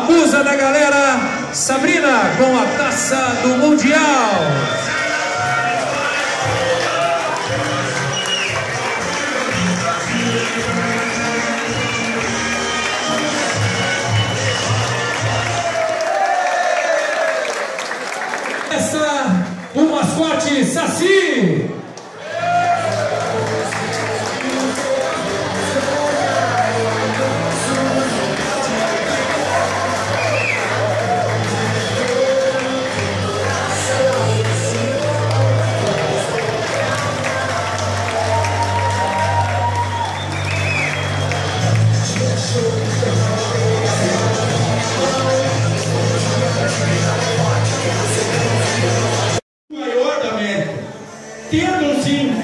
musa da galera, Sabrina, com a taça do Mundial. Essa, o mascote Saci. Tentam sim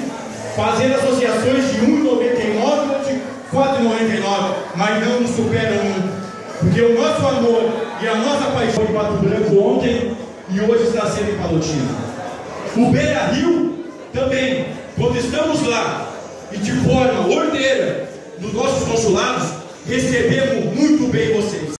fazer associações de 1,99 ou de 4,99, mas não nos superam nunca. Porque o nosso amor e a nossa paixão de Pato Branco ontem e hoje está sendo em Palotina. O Beira Rio também, quando estamos lá e de forma ordeira nos nossos consulados, recebemos muito bem vocês.